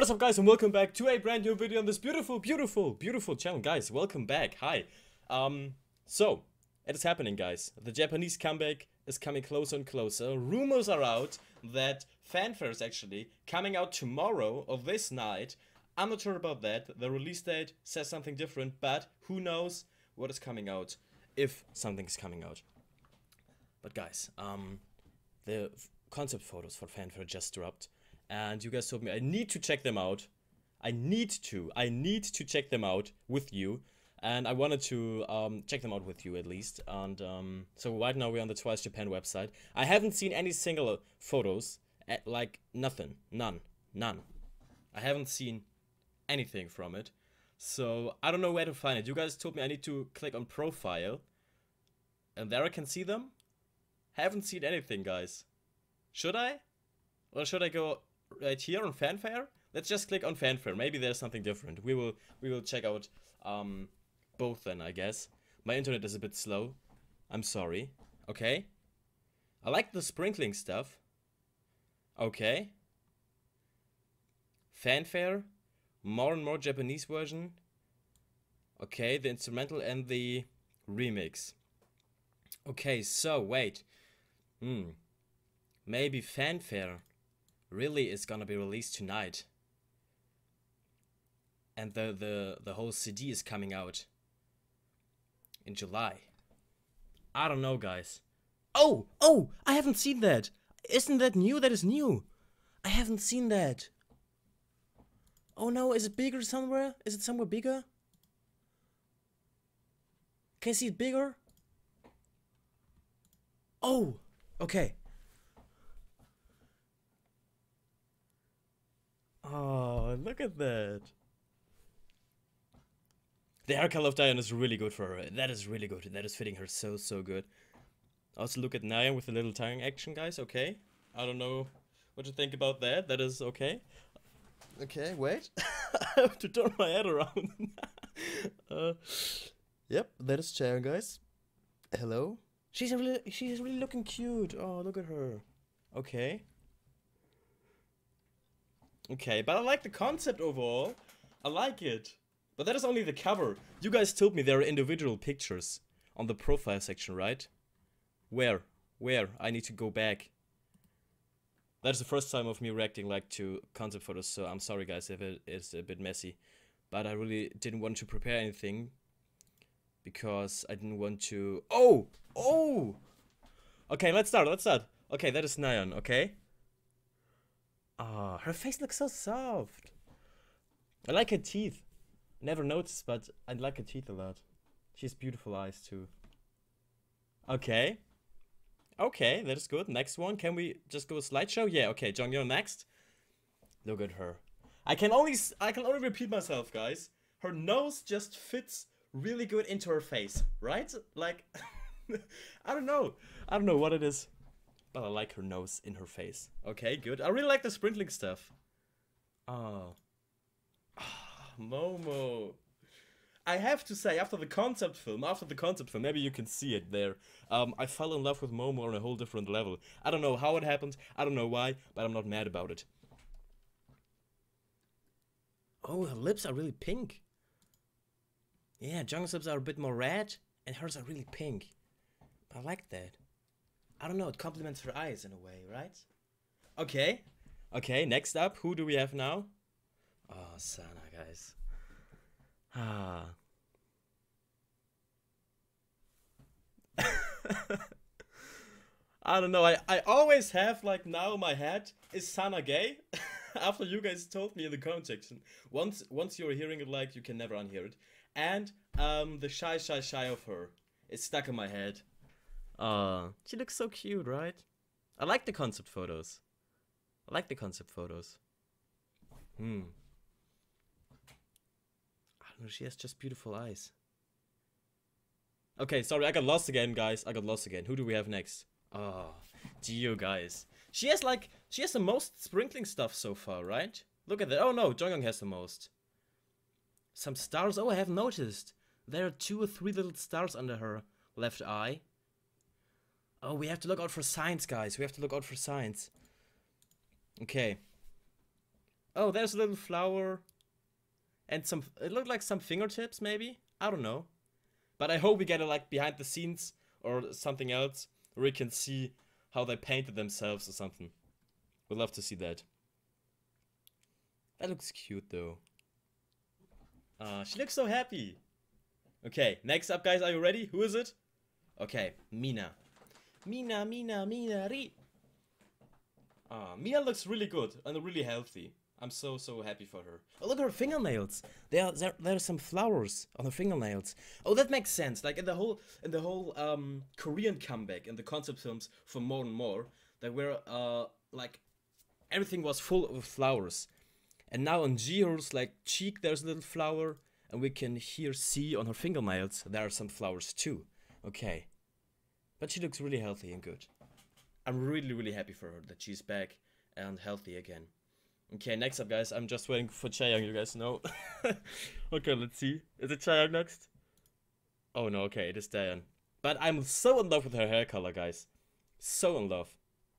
What is up guys and welcome back to a brand new video on this beautiful, beautiful, beautiful channel. Guys, welcome back. Hi. Um, so, it is happening guys. The Japanese comeback is coming closer and closer. Rumors are out that Fanfare is actually coming out tomorrow or this night. I'm not sure about that. The release date says something different, but who knows what is coming out if something is coming out. But guys, um, the concept photos for Fanfare just dropped and you guys told me I need to check them out. I need to. I need to check them out with you. And I wanted to um, check them out with you at least. And um, so right now we're on the Twice Japan website. I haven't seen any single photos. At, eh, like nothing. None. None. I haven't seen anything from it. So I don't know where to find it. You guys told me I need to click on profile. And there I can see them. Haven't seen anything, guys. Should I? Or should I go right here on fanfare. Let's just click on fanfare. Maybe there's something different. We will we will check out um, both then, I guess. My internet is a bit slow. I'm sorry. Okay. I like the sprinkling stuff. Okay. Fanfare. More and more Japanese version. Okay, the instrumental and the remix. Okay, so wait. Hmm. Maybe fanfare really is gonna be released tonight. And the, the, the whole CD is coming out in July. I don't know, guys. Oh, oh, I haven't seen that. Isn't that new? That is new. I haven't seen that. Oh no, is it bigger somewhere? Is it somewhere bigger? Can I see it bigger? Oh, okay. Oh, look at that. The hair color of Diane is really good for her. That is really good. That is fitting her so, so good. Also look at Nayeon with a little tongue action, guys. Okay. I don't know what you think about that. That is okay. Okay, wait. I have to turn my head around. uh, yep, that is Sharon, guys. Hello. She's really, she's really looking cute. Oh, look at her. Okay. Okay, but I like the concept overall. I like it. But that is only the cover. You guys told me there are individual pictures on the profile section, right? Where? Where? I need to go back. That is the first time of me reacting like to concept photos, so I'm sorry guys if it is a bit messy. But I really didn't want to prepare anything because I didn't want to... Oh! Oh! Okay, let's start, let's start. Okay, that is Nayeon, okay? Ah, oh, her face looks so soft. I like her teeth. Never noticed, but I like her teeth a lot. She has beautiful eyes too. Okay. Okay, that is good. Next one. Can we just go slideshow? Yeah, okay. Jeongyeon next. Look at her. I can only I can only repeat myself, guys. Her nose just fits really good into her face, right? Like I don't know. I don't know what it is. But I like her nose in her face. Okay, good. I really like the sprinkling stuff. Oh. oh. Momo. I have to say, after the concept film, after the concept film, maybe you can see it there. Um, I fell in love with Momo on a whole different level. I don't know how it happened, I don't know why, but I'm not mad about it. Oh, her lips are really pink. Yeah, Jung's lips are a bit more red, and hers are really pink. I like that. I don't know, it complements her eyes in a way, right? Okay. Okay, next up, who do we have now? Oh, Sana, guys. Ah. I don't know, I, I always have, like, now in my head, is Sana gay? After you guys told me in the comment section. Once once you're hearing it, like, you can never unhear it. And, um, the shy, shy, shy of her. It's stuck in my head. Uh, she looks so cute, right? I like the concept photos. I like the concept photos. Hmm. I don't know, she has just beautiful eyes. Okay, sorry, I got lost again, guys. I got lost again. Who do we have next? Oh, Jihyo, guys. She has, like, she has the most sprinkling stuff so far, right? Look at that. Oh, no, Jeongyeon has the most. Some stars. Oh, I have noticed. There are two or three little stars under her left eye. Oh, we have to look out for signs, guys. We have to look out for signs. Okay. Oh, there's a little flower. And some, it looked like some fingertips, maybe? I don't know. But I hope we get a like behind the scenes or something else where we can see how they painted themselves or something. We'd love to see that. That looks cute though. Uh, she looks so happy. Okay, next up guys, are you ready? Who is it? Okay, Mina. Mina, Mina, Mina, Ri. Ah, Mia looks really good and really healthy. I'm so so happy for her. Oh, look at her fingernails. There are there, there are some flowers on her fingernails. Oh, that makes sense. Like in the whole in the whole um Korean comeback in the concept films for more and more, that were uh like everything was full of flowers. And now on Jihyo's like cheek there's a little flower and we can here see on her fingernails there are some flowers too. Okay. But she looks really healthy and good. I'm really really happy for her that she's back and healthy again. Okay, next up, guys. I'm just waiting for Chaeyoung, you guys know. okay, let's see. Is it Chaeyoung next? Oh no, okay, it is Dahyun. But I'm so in love with her hair color, guys. So in love.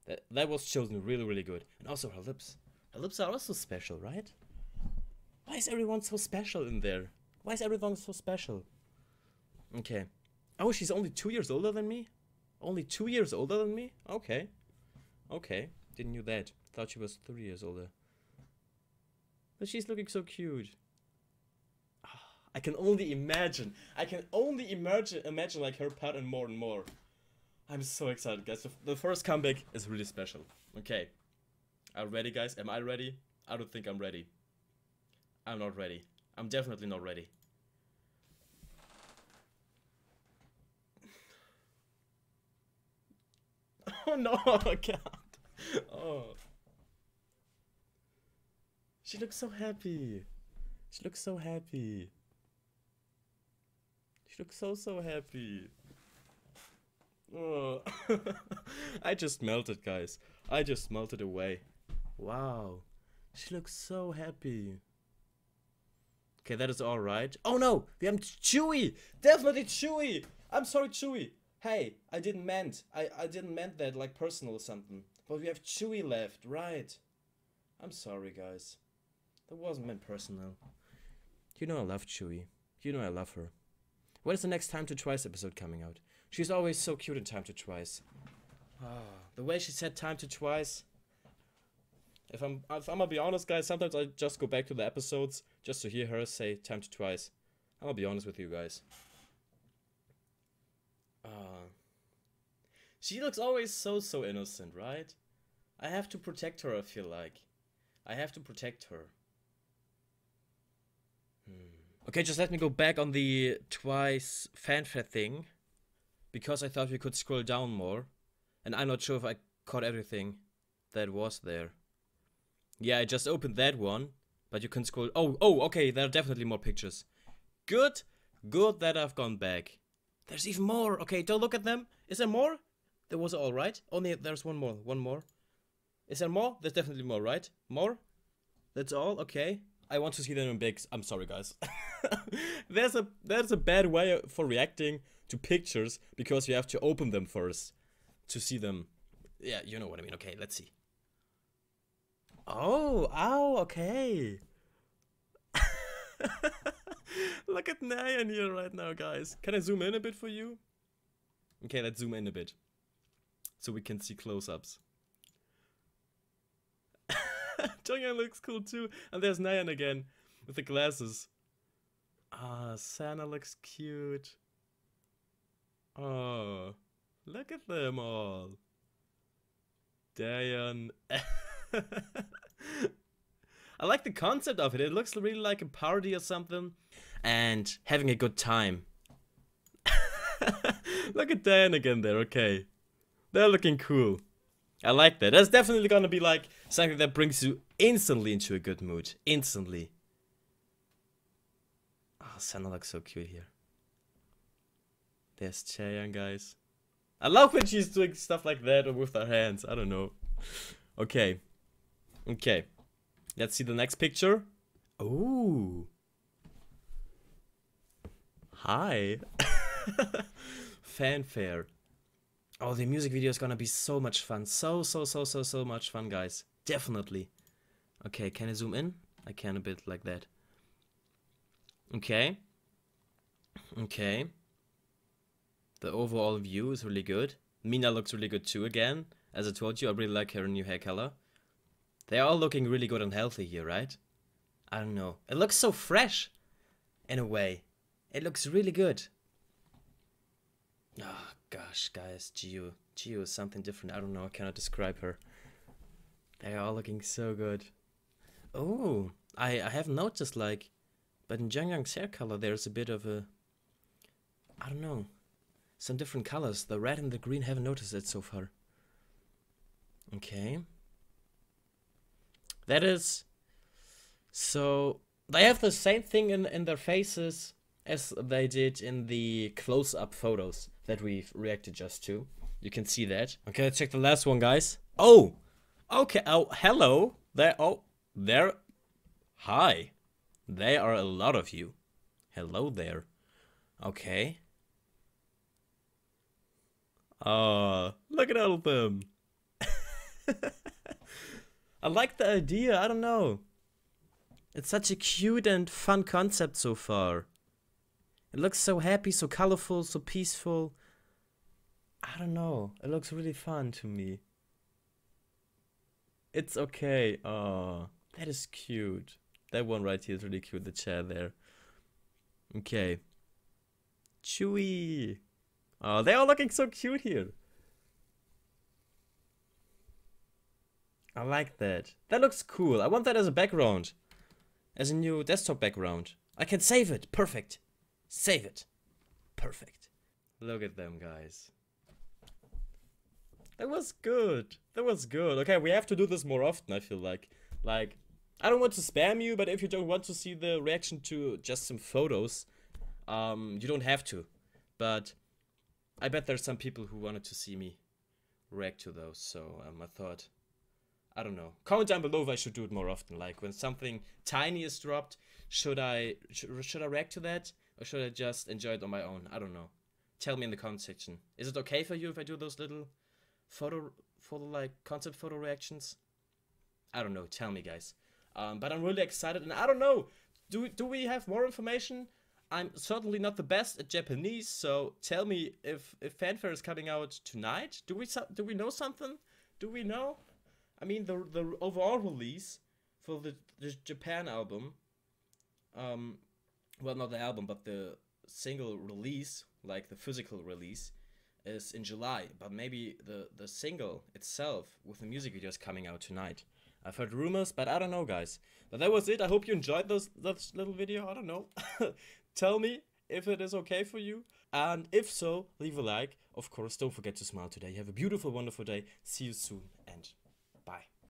That, that was chosen really, really good. And also her lips. Her lips are also special, right? Why is everyone so special in there? Why is everyone so special? Okay. Oh, she's only two years older than me? Only two years older than me? Okay. Okay. Didn't knew that. Thought she was three years older. But she's looking so cute. Ah, I can only imagine. I can only imagine imagine like her pattern more and more. I'm so excited, guys. The, first comeback is really special. Okay. Are you ready, guys? Am I ready? I don't think I'm ready. I'm not ready. I'm definitely not ready. no, I can't. Oh. She looks so happy. She looks so happy. She looks so, so happy. Oh. I just melted, guys. I just melted away. Wow. She looks so happy. Okay, that is alright. Oh no! We have Tzuyu! Definitely Tzuyu! I'm sorry, Tzuyu. Hey, I didn't meant. I, I didn't meant that like personal or something. But we have Tzuyu left, right. I'm sorry, guys. That wasn't meant personal. You know I love Tzuyu. You know I love her. When is the next Time to Twice episode coming out? She's always so cute in Time to Twice. Ah, the way she said Time to Twice. If I'm, if I'm gonna be honest, guys, sometimes I just go back to the episodes just to hear her say Time to Twice. Gonna be honest with you guys. Ah. She looks always so, so innocent, right? I have to protect her, I feel like. I have to protect her. Hmm. Okay, just let me go back on the twice fanfare thing. Because I thought we could scroll down more. And I'm not sure if I caught everything that was there. Yeah, I just opened that one. But you can scroll. Oh, oh, okay, there are definitely more pictures. Good, good that I've gone back. There's even more. Okay, don't look at them. Is there more? There was all right. Only there's one more. One more. Is there more? There's definitely more, right? More? That's all? Okay. I want to see them in big. I'm sorry, guys. there's a there's a bad way for reacting to pictures because you have to open them first to see them. Yeah, you know what I mean. Okay, let's see. Oh, oh, okay. Look at Nayeon here right now, guys. Can I zoom in a bit for you? Okay, let's zoom in a bit. So we can see close-ups. Jeongyeon looks cool too. And there's Nayeon again with the glasses. Ah, Sana looks cute. Oh, look at them all. Dahyun. I like the concept of it. It looks really like a party or something. And having a good time. Look at Dan again there, okay. They're looking cool. I like that. That's definitely gonna be like something that brings you instantly into a good mood. Instantly. Ah, oh, Sana looks so cute here. There's Chaeyoung, guys. I love when she's doing stuff like that or with her hands. I don't know. Okay. Okay. Let's see the next picture. Ooh. Hi. Fanfare. Oh, the music video is gonna be so much fun. So, so, so, so, so much fun, guys. Definitely. Okay, can I zoom in? I can a bit like that. Okay. Okay. The overall view is really good. Mina looks really good too again. As I told you, I really like her new hair color. They're all looking really good and healthy here, right? I don't know. It looks so fresh. In a way. It looks really good. Oh gosh, guys, Jihyo. Jihyo is something different. I don't know, I cannot describe her. They are all looking so good. Oh, I, I have noticed like, but in Jeongyeon's hair color there's a bit of a, I don't know, some different colors. The red and the green haven't noticed it so far. Okay. That is, so they have the same thing in, in their faces as they did in the close-up photos that we've reacted just to. You can see that. Okay, let's check the last one, guys. Oh, okay. Oh, hello. There. Oh, there. Hi. There are a lot of you. Hello there. Okay. Oh, look at all of them. I like the idea. I don't know. It's such a cute and fun concept so far. It looks so happy, so colorful, so peaceful. I don't know. It looks really fun to me. It's okay. Oh, that is cute. That one right here is really cute. The chair there. Okay. Tzuyu. Oh, they're looking so cute here. I like that. That looks cool. I want that as a background. As a new desktop background. I can save it. Perfect. Save it. Perfect. Look at them, guys. That was good. That was good. Okay, we have to do this more often, I feel like. Like, I don't want to spam you, but if you don't want to see the reaction to just some photos, um, you don't have to. But I bet there's some people who wanted to see me react to those, so um, I thought, I don't know. Comment down below if I should do it more often. Like, when something tiny is dropped, should I, sh should I react to that? Or should I just enjoy it on my own? I don't know. Tell me in the comment section. Is it okay for you if I do those little photo, photo like concept photo reactions? I don't know. Tell me, guys. Um, but I'm really excited, and I don't know. Do do we have more information? I'm certainly not the best at Japanese, so tell me if if fanfare is coming out tonight. Do we do we know something? Do we know? I mean the the overall release for the, the Japan album. Um, well, not the album, but the single release, like the physical release, is in July. But maybe the the single itself with the music video is coming out tonight. I've heard rumors, but I don't know, guys. But that was it. I hope you enjoyed this, this little video. I don't know. Tell me if it is okay for you. And if so, leave a like. Of course, don't forget to smile today. Have a beautiful, wonderful day. See you soon.